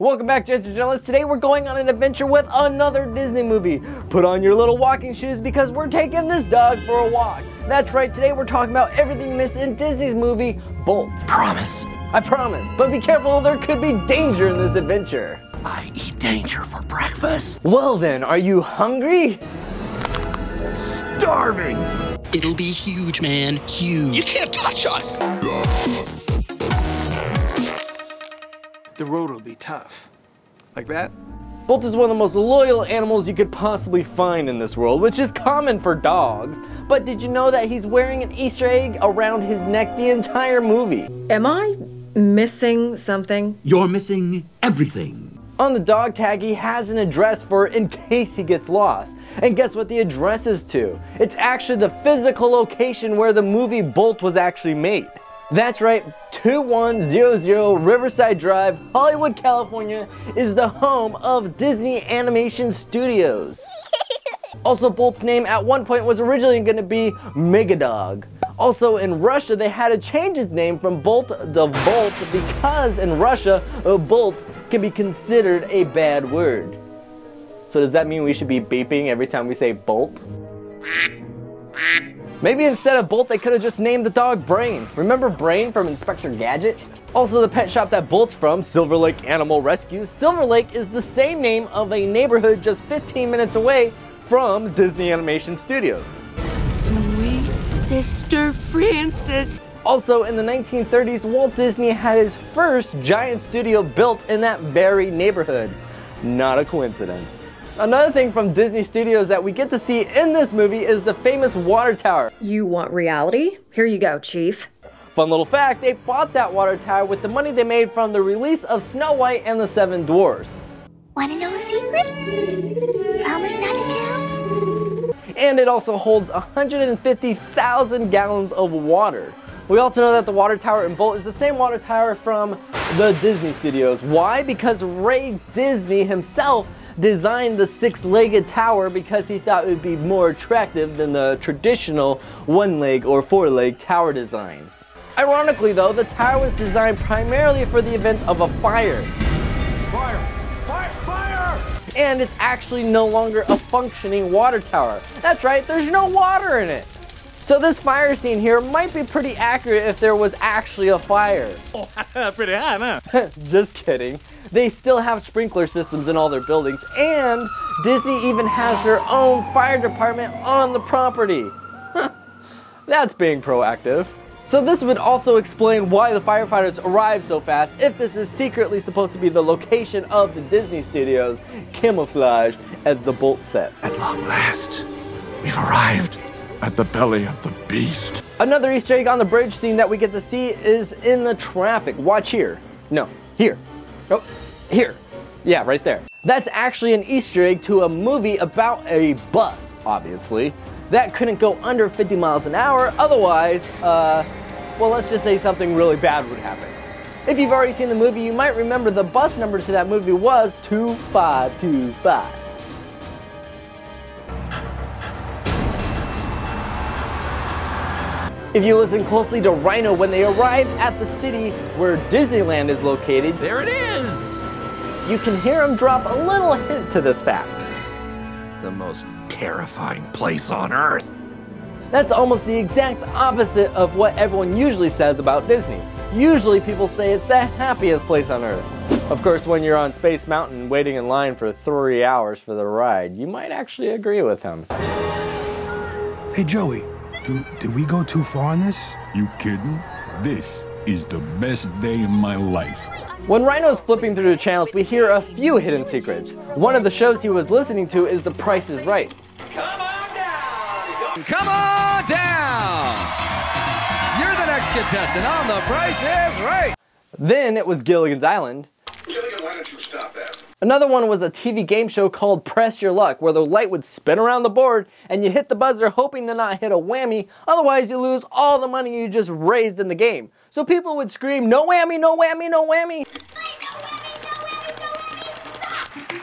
Welcome back, Gents and Journalists. Today we're going on an adventure with another Disney movie. Put on your little walking shoes because we're taking this dog for a walk. That's right, today we're talking about everything missed in Disney's movie, Bolt. Promise. I promise, but be careful, there could be danger in this adventure. I eat danger for breakfast. Well then, are you hungry? Starving. It'll be huge, man. Huge. You can't touch us. The road will be tough. Like that? Bolt is one of the most loyal animals you could possibly find in this world, which is common for dogs. But did you know that he's wearing an Easter egg around his neck the entire movie? Am I missing something? You're missing everything. On the dog tag, he has an address for in case he gets lost. And guess what the address is to? It's actually the physical location where the movie Bolt was actually made. That's right, 2100 Riverside Drive, Hollywood, California is the home of Disney Animation Studios. Also, Bolt's name at one point was originally going to be Megadog. Also, in Russia, they had to change his name from Bolt to Volt because in Russia, a Bolt can be considered a bad word. So does that mean we should be beeping every time we say Bolt? Maybe instead of Bolt, they could have just named the dog Brain. Remember Brain from Inspector Gadget? Also, the pet shop that Bolt's from, Silver Lake Animal Rescue, Silver Lake is the same name of a neighborhood just 15 minutes away from Disney Animation Studios. Sweet sister Frances. Also, in the 1930s, Walt Disney had his first giant studio built in that very neighborhood. Not a coincidence. Another thing from Disney Studios that we get to see in this movie is the famous water tower. You want reality? Here you go, Chief. Fun little fact, they bought that water tower with the money they made from the release of Snow White and the Seven Dwarfs. Wanna know a secret? Promise not to tell? And it also holds 150,000 gallons of water. We also know that the water tower in Bolt is the same water tower from the Disney Studios. Why? Because Ray Disney himself designed the six-legged tower because he thought it would be more attractive than the traditional one-leg or four-leg tower design. Ironically though, the tower was designed primarily for the event of a fire. Fire! Fire! Fire! And it's actually no longer a functioning water tower. That's right, there's no water in it. So this fire scene here might be pretty accurate if there was actually a fire. Oh, pretty high, huh? Just kidding. They still have sprinkler systems in all their buildings, and Disney even has their own fire department on the property. That's being proactive. So this would also explain why the firefighters arrived so fast if this is secretly supposed to be the location of the Disney studios, camouflaged as the Bolt set. At long last, we've arrived at the belly of the beast. Another Easter egg on the bridge scene that we get to see is in the traffic. Watch here. No, here. Oh, here. Yeah, right there. That's actually an Easter egg to a movie about a bus, obviously, that couldn't go under 50 miles an hour. Otherwise, uh, well, let's just say something really bad would happen. If you've already seen the movie, you might remember the bus number to that movie was 2525. If you listen closely to Rhino when they arrive at the city where Disneyland is located, There it is! you can hear him drop a little hint to this fact. The most terrifying place on earth. That's almost the exact opposite of what everyone usually says about Disney. Usually people say it's the happiest place on earth. Of course, when you're on Space Mountain waiting in line for three hours for the ride, you might actually agree with him. Hey Joey, do, did we go too far in this? You kidding? This is the best day in my life. When Rhino's flipping through the channels, we hear a few hidden secrets. One of the shows he was listening to is The Price is Right. Come on down! Come on down! You're the next contestant on The Price is Right. Then it was Gilligan's Island. Gilligan, why don't you stop that? Another one was a TV game show called Press Your Luck, where the light would spin around the board and you hit the buzzer hoping to not hit a whammy, otherwise you lose all the money you just raised in the game. So people would scream, no whammy, no whammy, no whammy.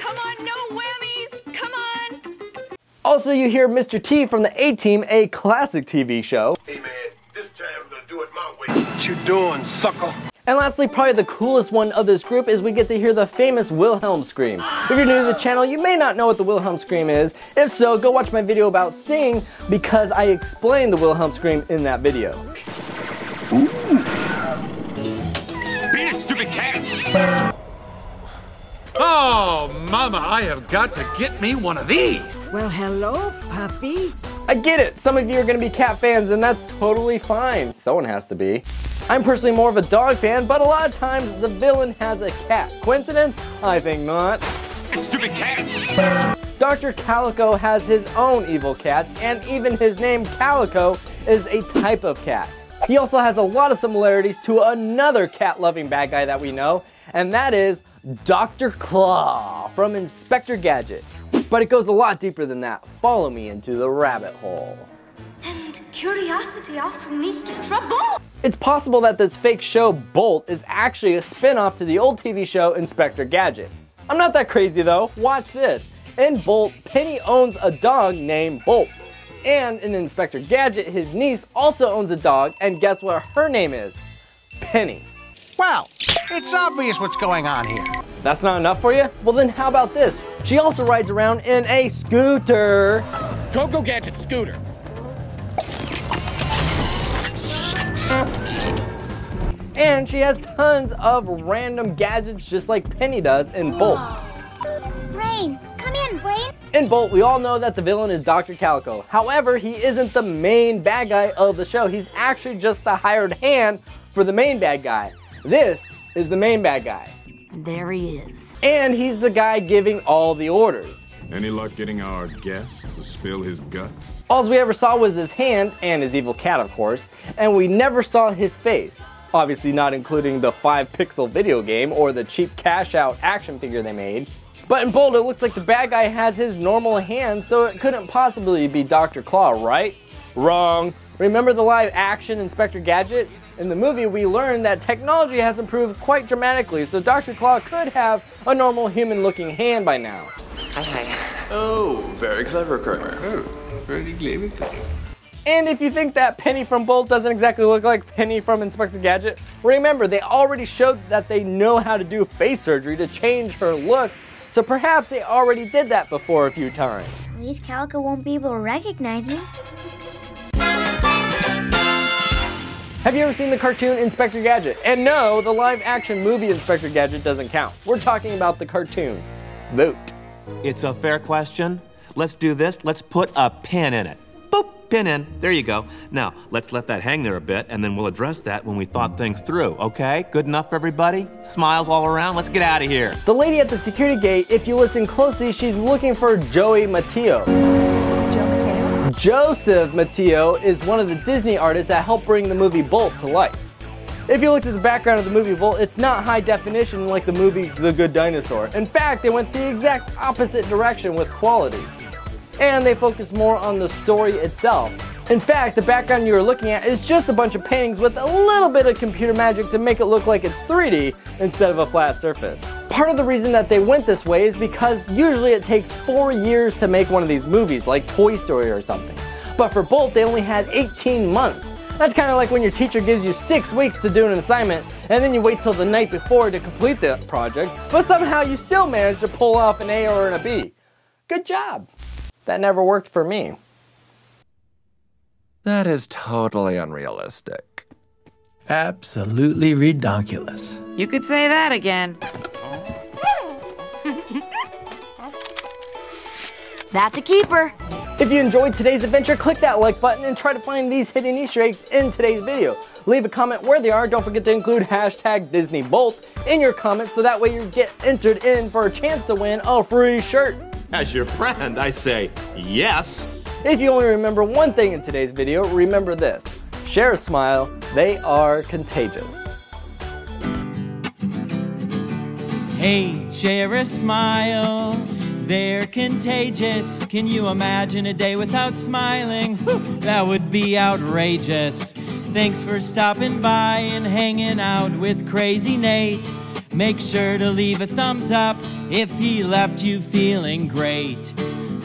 Come on, no whammies! Come on! Also you hear Mr. T from the A-Team, a classic TV show. Hey man, this time I'm gonna do it my way. What you doing, sucker? And lastly, probably the coolest one of this group is we get to hear the famous Wilhelm scream. If you're new to the channel, you may not know what the Wilhelm scream is. If so, go watch my video about singing because I explained the Wilhelm scream in that video. Ooh. Beat it, stupid cat! Oh, Mama, I have got to get me one of these. Well, hello, puppy. I get it. Some of you are going to be cat fans, and that's totally fine. Someone has to be. I'm personally more of a dog fan, but a lot of times the villain has a cat. Coincidence? I think not. Stupid cat! Dr. Calico has his own evil cat, and even his name Calico is a type of cat. He also has a lot of similarities to another cat-loving bad guy that we know, and that is Dr. Claw from Inspector Gadget. But it goes a lot deeper than that. Follow me into the rabbit hole. And curiosity often leads to trouble. It's possible that this fake show, Bolt, is actually a spin-off to the old TV show Inspector Gadget. I'm not that crazy though, watch this. In Bolt, Penny owns a dog named Bolt. And in Inspector Gadget, his niece also owns a dog, and guess what her name is? Penny. Well, it's obvious what's going on here. That's not enough for you? Well then how about this? She also rides around in a scooter. Go Go Gadget scooter. And she has tons of random gadgets just like Penny does in Bolt. Brain, come in, Brain. In Bolt, we all know that the villain is Dr. Calico. However, he isn't the main bad guy of the show. He's actually just the hired hand for the main bad guy. This is the main bad guy. There he is. And he's the guy giving all the orders. Any luck getting our guest to spill his guts? All we ever saw was his hand and his evil cat, of course, and we never saw his face. Obviously not including the 5 pixel video game or the cheap cash out action figure they made. But in Bolt it looks like the bad guy has his normal hand, so it couldn't possibly be Dr. Claw, right? Wrong. Remember the live action Inspector Gadget? In the movie, we learned that technology has improved quite dramatically, so Dr. Claw could have a normal human looking hand by now. Hi, hi. Oh, very clever, Kramer. Oh, very clever. And if you think that Penny from Bolt doesn't exactly look like Penny from Inspector Gadget, remember they already showed that they know how to do face surgery to change her looks, so perhaps they already did that before a few times. At least Calico won't be able to recognize me. Have you ever seen the cartoon Inspector Gadget? And no, the live action movie Inspector Gadget doesn't count. We're talking about the cartoon. Vote. It's a fair question. Let's do this. Let's put a pin in it. Boop, pin in. There you go. Now, let's let that hang there a bit, and then we'll address that when we thought things through, okay? Good enough for everybody? Smiles all around? Let's get out of here. The lady at the security gate, if you listen closely, she's looking for Joey Mateo. Joe Mateo? Joseph Mateo is one of the Disney artists that helped bring the movie Bolt to life. If you looked at the background of the movie Bolt, it's not high definition like the movie The Good Dinosaur. In fact, they went the exact opposite direction with quality. And they focus more on the story itself. In fact, the background you're looking at is just a bunch of paintings with a little bit of computer magic to make it look like it's 3D instead of a flat surface. Part of the reason that they went this way is because usually it takes four years to make one of these movies, like Toy Story or something. But for Bolt, they only had 18 months. That's kind of like when your teacher gives you six weeks to do an assignment, and then you wait till the night before to complete the project, but somehow you still manage to pull off an A or an a B. Good job. That never worked for me. That is totally unrealistic. Absolutely redonkulous. You could say that again. That's a keeper. If you enjoyed today's adventure, click that like button and try to find these hidden Easter eggs in today's video. Leave a comment where they are. Don't forget to include hashtag DisneyBolt in your comments so that way you get entered in for a chance to win a free shirt. As your friend, I say yes. If you only remember one thing in today's video, remember this. Share a smile, they are contagious. Hey, share a smile. They're contagious. Can you imagine a day without smiling? Whew, that would be outrageous. Thanks for stopping by and hanging out with Crazy Nate. Make sure to leave a thumbs up if he left you feeling great.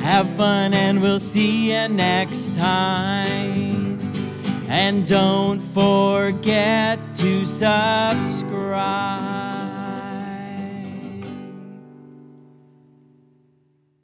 Have fun and we'll see you next time. And don't forget to subscribe.